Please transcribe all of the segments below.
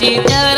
चित्र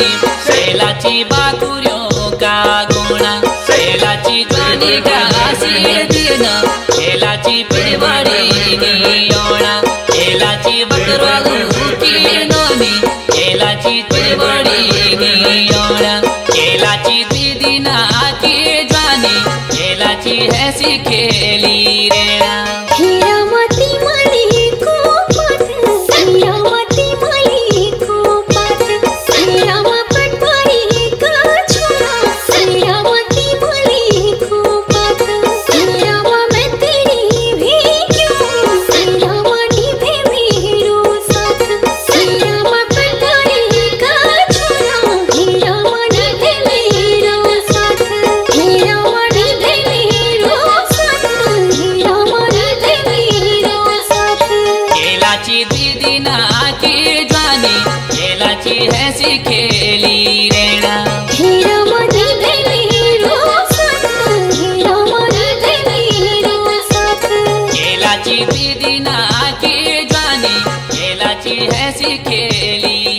गाणी सैलाची बाकुऱ्यो का गुणा? सैलाची गाणी गासी दिन हेलाची पिडवाडी नियोणा। हेलाची बकरवा गुकी नोनी हेलाची पिडवाडी नियोणा। हेलाची दिदी ना के जानी हेलाची हैसी खेली रेणा। नाची जानी खेलाची हसी खेली रेणा। खेलाची ना नाची जानी खेलाची हसी खेली